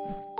you